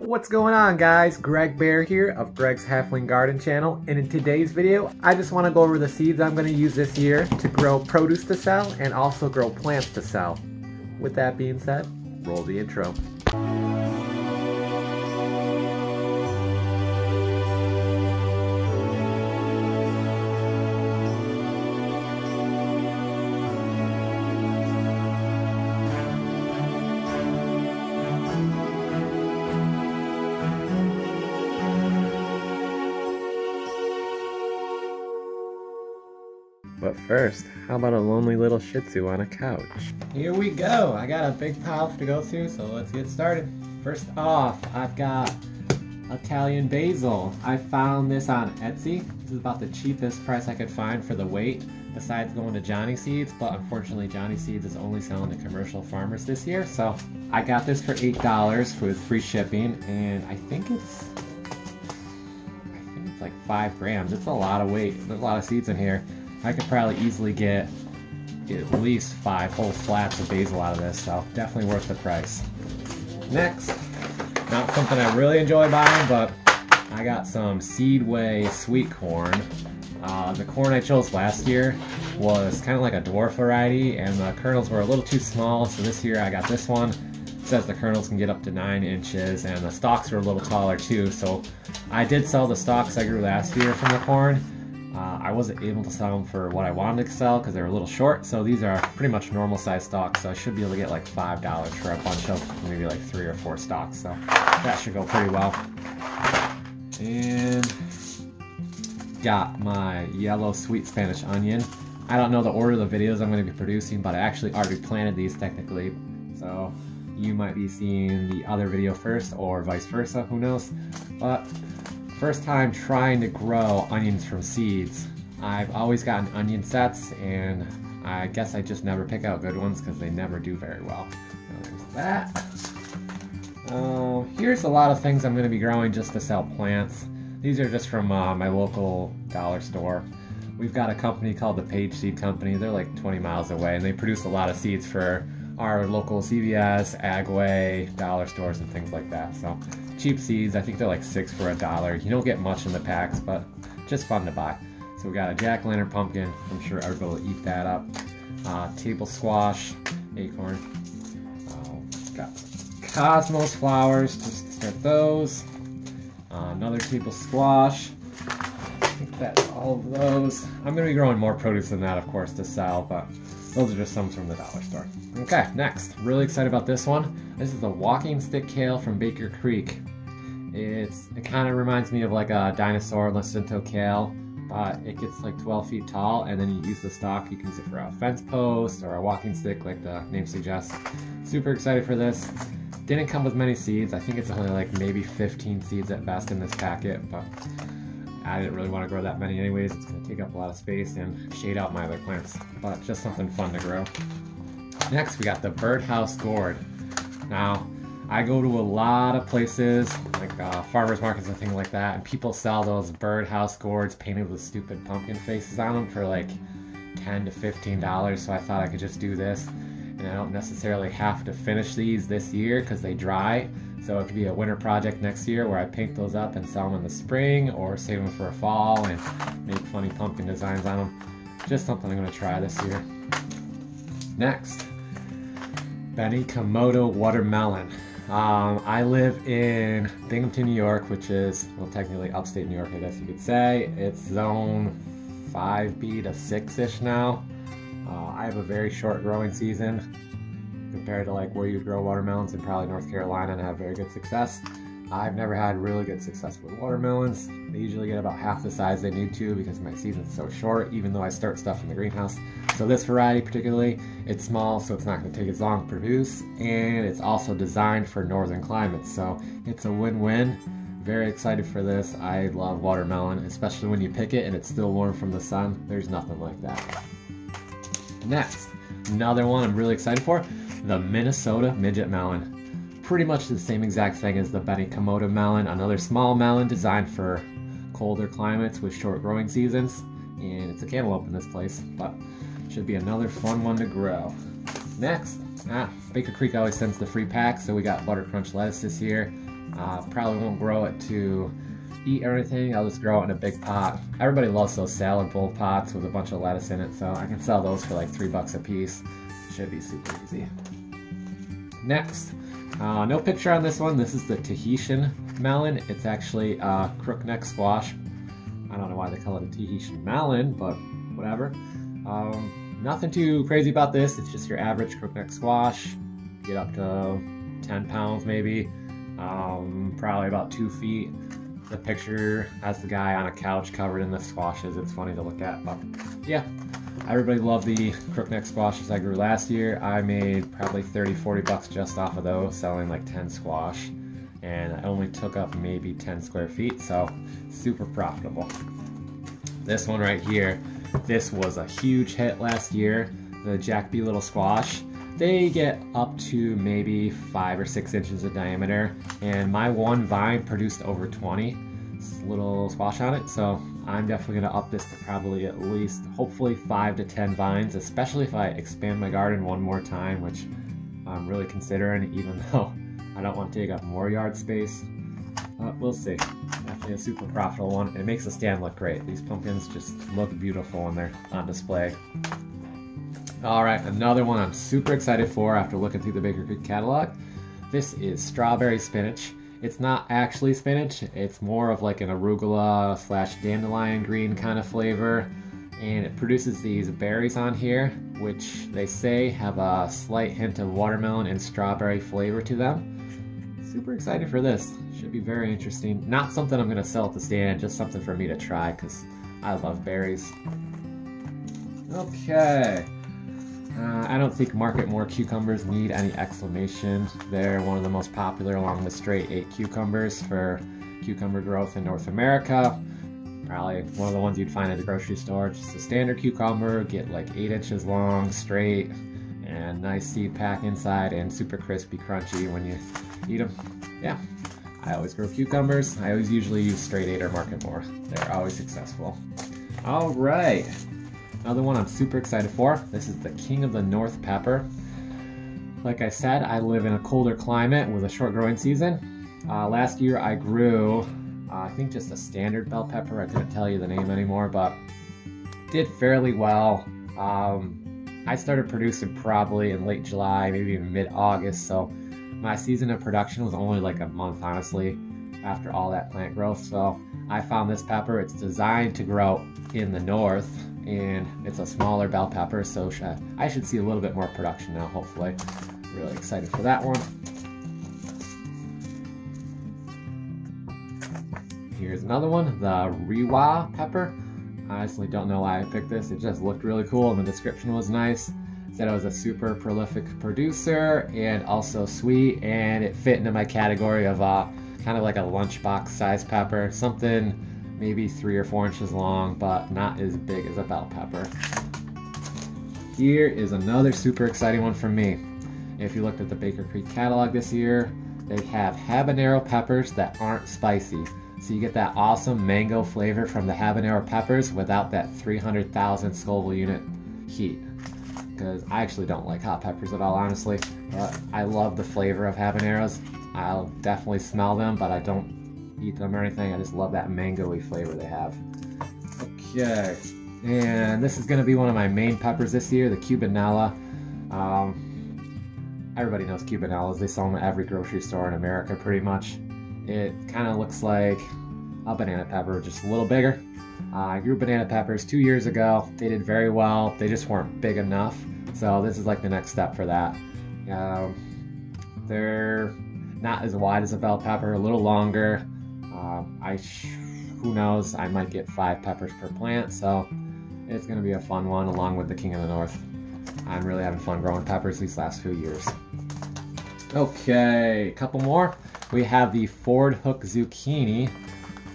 What's going on guys? Greg Bear here of Greg's Halfling Garden channel and in today's video I just want to go over the seeds I'm going to use this year to grow produce to sell and also grow plants to sell. With that being said, roll the intro. But first, how about a lonely little shih tzu on a couch? Here we go! I got a big pile to go through, so let's get started. First off, I've got Italian basil. I found this on Etsy. This is about the cheapest price I could find for the weight, besides going to Johnny Seeds, but unfortunately Johnny Seeds is only selling to commercial farmers this year, so I got this for $8 with free shipping, and I think it's I think it's like five grams. It's a lot of weight. There's a lot of seeds in here. I could probably easily get, at least five whole flats of basil out of this, so definitely worth the price. Next, not something I really enjoy buying, but I got some Seedway sweet corn. Uh, the corn I chose last year was kind of like a dwarf variety, and the kernels were a little too small, so this year I got this one. It says the kernels can get up to 9 inches, and the stalks are a little taller too, so I did sell the stalks I grew last year from the corn, uh, I wasn't able to sell them for what I wanted to sell because they were a little short, so these are pretty much normal size stocks, so I should be able to get like $5 for a bunch of maybe like three or four stocks, so that should go pretty well. And got my yellow sweet Spanish onion. I don't know the order of the videos I'm going to be producing, but I actually already planted these technically, so you might be seeing the other video first or vice versa, who knows. But First time trying to grow onions from seeds. I've always gotten onion sets and I guess I just never pick out good ones because they never do very well. there's that. Uh, here's a lot of things I'm going to be growing just to sell plants. These are just from uh, my local dollar store. We've got a company called the Page Seed Company. They're like 20 miles away and they produce a lot of seeds for our local CVS, Agway, dollar stores, and things like that. So cheap seeds. I think they're like six for a dollar. You don't get much in the packs, but just fun to buy. So we got a jack-o'-lantern pumpkin. I'm sure everybody will eat that up. Uh, table squash, acorn. Uh, got cosmos flowers, just to start those. Uh, another table squash. I think that's all of those. I'm going to be growing more produce than that, of course, to sell, but those are just some from the dollar store. Okay, next. Really excited about this one. This is the walking stick kale from Baker Creek. It's It kind of reminds me of like a dinosaur Lacinato kale, but it gets like 12 feet tall, and then you use the stalk. You can use it for a fence post or a walking stick, like the name suggests. Super excited for this. Didn't come with many seeds. I think it's only like maybe 15 seeds at best in this packet, but I didn't really want to grow that many anyways. It's going to take up a lot of space and shade out my other plants, but just something fun to grow. Next, we got the birdhouse gourd. Now, I go to a lot of places, like uh, farmers markets and things like that, and people sell those birdhouse gourds painted with stupid pumpkin faces on them for like 10 to 15 dollars. So I thought I could just do this, and I don't necessarily have to finish these this year because they dry. So it could be a winter project next year where I paint those up and sell them in the spring, or save them for a fall and make funny pumpkin designs on them. Just something I'm gonna try this year. Next, Benny Komodo watermelon. Um, I live in Binghamton, New York, which is, well, technically upstate New York, I guess you could say. It's zone 5B to 6 ish now. Uh, I have a very short growing season compared to like where you grow watermelons in probably North Carolina and have very good success. I've never had really good success with watermelons. They usually get about half the size they need to because my season's so short, even though I start stuff in the greenhouse. So this variety particularly, it's small, so it's not going to take as long to produce, and it's also designed for northern climates, so it's a win-win. Very excited for this. I love watermelon, especially when you pick it and it's still warm from the sun. There's nothing like that. Next, another one I'm really excited for, the Minnesota Midget Melon pretty much the same exact thing as the Benny Komodo melon, another small melon designed for colder climates with short growing seasons. And it's a cantaloupe in this place, but should be another fun one to grow. Next, ah, Baker Creek always sends the free pack, so we got Butter Crunch lettuce this year. Uh, probably won't grow it to eat everything. I'll just grow it in a big pot. Everybody loves those salad bowl pots with a bunch of lettuce in it, so I can sell those for like three bucks a piece. Should be super easy. Next, uh, no picture on this one. This is the Tahitian melon. It's actually a crookneck squash. I don't know why they call it a Tahitian melon, but whatever. Um, nothing too crazy about this. It's just your average crookneck squash. Get up to 10 pounds maybe. Um, probably about two feet. The picture has the guy on a couch covered in the squashes. It's funny to look at, but yeah. Everybody loved the crookneck squashes I grew last year. I made probably 30, 40 bucks just off of those, selling like 10 squash. And I only took up maybe 10 square feet, so super profitable. This one right here, this was a huge hit last year. The Jack Be Little Squash. They get up to maybe five or six inches of diameter, and my one vine produced over 20 little squash on it. So I'm definitely gonna up this to probably at least, hopefully five to 10 vines, especially if I expand my garden one more time, which I'm really considering, even though I don't want to take up more yard space. Uh, we'll see. Definitely a super profitable one. It makes the stand look great. These pumpkins just look beautiful when they're on display. All right, another one I'm super excited for after looking through the Baker Creek catalog. This is strawberry spinach. It's not actually spinach, it's more of like an arugula slash dandelion green kind of flavor. And it produces these berries on here, which they say have a slight hint of watermelon and strawberry flavor to them. Super excited for this. Should be very interesting. Not something I'm gonna sell at the stand, just something for me to try because I love berries. Okay. Uh, I don't think Marketmore cucumbers need any explanation. They're one of the most popular along with straight 8 cucumbers for cucumber growth in North America. Probably one of the ones you'd find at the grocery store. Just a standard cucumber, get like 8 inches long, straight, and nice seed pack inside and super crispy, crunchy when you eat them. Yeah, I always grow cucumbers. I always usually use straight 8 or Marketmore. They're always successful. All right. Another one I'm super excited for. This is the King of the North pepper. Like I said, I live in a colder climate with a short growing season. Uh, last year I grew, uh, I think just a standard bell pepper. I couldn't tell you the name anymore, but did fairly well. Um, I started producing probably in late July, maybe mid-August, so my season of production was only like a month, honestly, after all that plant growth. So I found this pepper. It's designed to grow in the north, and it's a smaller bell pepper, so I should see a little bit more production now, hopefully. Really excited for that one. Here's another one, the Rewa pepper. I honestly don't know why I picked this. It just looked really cool and the description was nice. said it was a super prolific producer and also sweet and it fit into my category of uh, kind of like a lunchbox size pepper. Something maybe three or four inches long, but not as big as a bell pepper. Here is another super exciting one for me. If you looked at the Baker Creek catalog this year, they have habanero peppers that aren't spicy. So you get that awesome mango flavor from the habanero peppers without that 300,000 Scoville unit heat. Because I actually don't like hot peppers at all, honestly. But I love the flavor of habaneros. I'll definitely smell them, but I don't eat them or anything. I just love that mangoey flavor they have. Okay, and this is going to be one of my main peppers this year, the Cubanella. Um, everybody knows Cubanellas. They sell them at every grocery store in America pretty much. It kind of looks like a banana pepper, just a little bigger. Uh, I grew banana peppers two years ago. They did very well. They just weren't big enough. So this is like the next step for that. Um, they're not as wide as a bell pepper, a little longer. Uh, I who knows? I might get five peppers per plant, so it's gonna be a fun one along with the King of the North. I'm really having fun growing peppers these last few years. Okay, a couple more. We have the Fordhook Zucchini.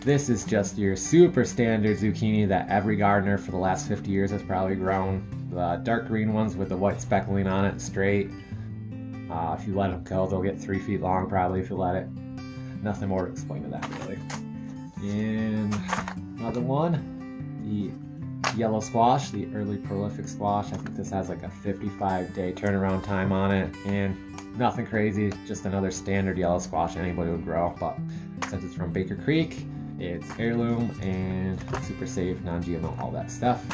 This is just your super standard zucchini that every gardener for the last 50 years has probably grown. The dark green ones with the white speckling on it, straight. Uh, if you let them go, they'll get three feet long probably if you let it nothing more to explain to that really. And another one, the yellow squash, the early prolific squash. I think this has like a 55 day turnaround time on it. And nothing crazy, just another standard yellow squash anybody would grow. But since it's from Baker Creek, it's heirloom and super safe, non-GMO, all that stuff.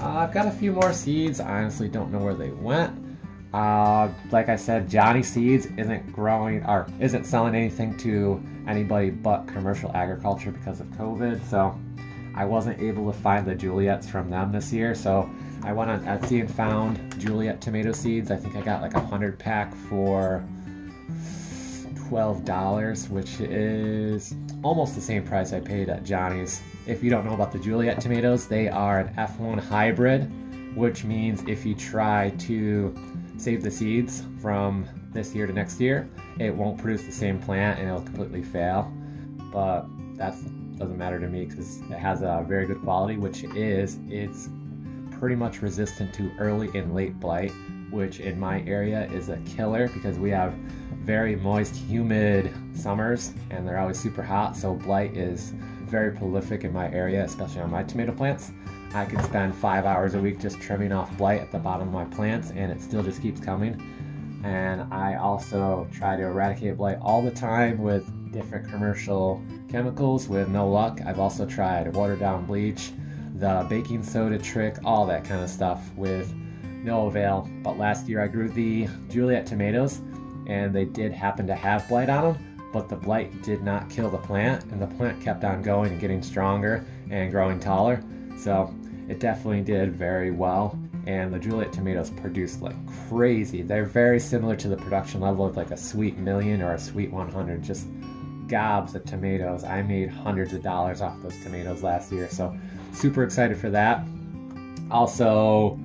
Uh, I've got a few more seeds. I honestly don't know where they went. Uh, like I said, Johnny Seeds isn't growing or isn't selling anything to anybody but commercial agriculture because of COVID. So I wasn't able to find the Juliets from them this year. So I went on Etsy and found Juliet tomato seeds. I think I got like a hundred pack for $12, which is almost the same price I paid at Johnny's. If you don't know about the Juliet tomatoes, they are an F1 hybrid, which means if you try to save the seeds from this year to next year, it won't produce the same plant and it'll completely fail. But that doesn't matter to me because it has a very good quality, which is it's pretty much resistant to early and late blight, which in my area is a killer because we have very moist, humid summers and they're always super hot. So blight is very prolific in my area, especially on my tomato plants. I could spend five hours a week just trimming off blight at the bottom of my plants and it still just keeps coming. And I also try to eradicate blight all the time with different commercial chemicals with no luck. I've also tried watered down bleach, the baking soda trick, all that kind of stuff with no avail. But last year I grew the Juliet tomatoes and they did happen to have blight on them, but the blight did not kill the plant and the plant kept on going and getting stronger and growing taller. So it definitely did very well. And the Juliet tomatoes produced like crazy. They're very similar to the production level of like a sweet million or a sweet 100, just gobs of tomatoes. I made hundreds of dollars off those tomatoes last year, so super excited for that. Also,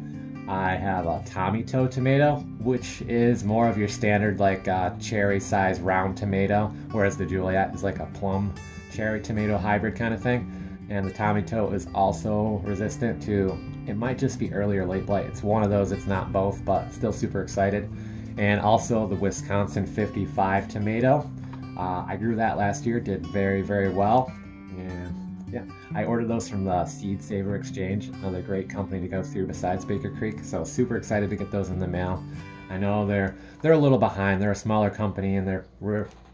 I have a Tommy Toe tomato, which is more of your standard like uh, cherry size round tomato, whereas the Juliet is like a plum cherry tomato hybrid kind of thing. And the Tommy Toe is also resistant to, it might just be early or late blight. It's one of those, it's not both, but still super excited. And also the Wisconsin 55 tomato. Uh, I grew that last year, did very, very well. Yeah, I ordered those from the Seed Saver Exchange, another great company to go through besides Baker Creek. So super excited to get those in the mail. I know they're they're a little behind. They're a smaller company and they're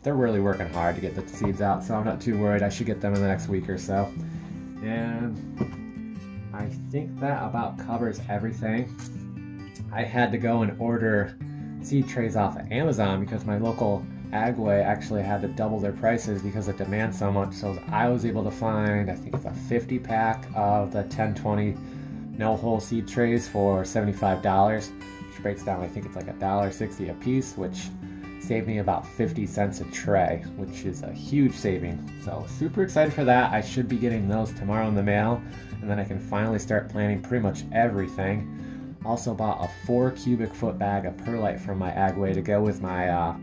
they're really working hard to get the seeds out. So I'm not too worried. I should get them in the next week or so. And I think that about covers everything. I had to go and order seed trays off of Amazon because my local Agway actually had to double their prices because of demand so much. So I was able to find, I think it's a 50 pack of the 1020 no hole seed trays for $75, which breaks down, I think it's like a dollar 60 a piece, which saved me about 50 cents a tray, which is a huge saving. So super excited for that. I should be getting those tomorrow in the mail, and then I can finally start planting pretty much everything. Also bought a four cubic foot bag of perlite from my Agway to go with my uh,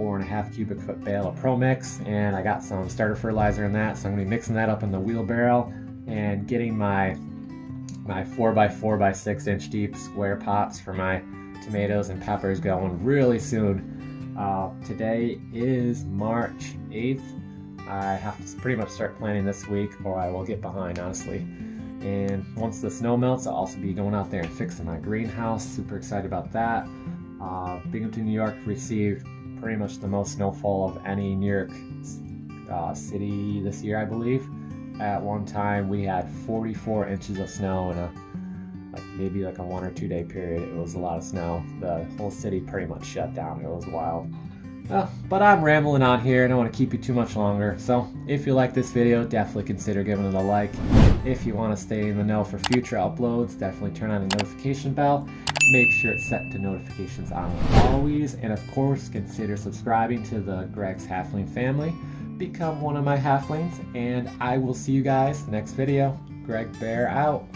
four and a half cubic foot bale of Pro Mix, and I got some starter fertilizer in that, so I'm gonna be mixing that up in the wheelbarrow and getting my my four by four by six inch deep square pots for my tomatoes and peppers going really soon. Uh, today is March 8th. I have to pretty much start planting this week or I will get behind, honestly. And once the snow melts, I'll also be going out there and fixing my greenhouse. Super excited about that. Uh, Binghamton, New York received pretty much the most snowfall of any New York uh, city this year, I believe. At one time, we had 44 inches of snow in a like maybe like a one or two day period. It was a lot of snow. The whole city pretty much shut down. It was wild. Uh, but I'm rambling on here. And I don't want to keep you too much longer. So if you like this video, definitely consider giving it a like. If you want to stay in the know for future uploads, definitely turn on the notification bell make sure it's set to notifications on always. And of course, consider subscribing to the Greg's Halfling family. Become one of my halflings, and I will see you guys next video. Greg Bear out.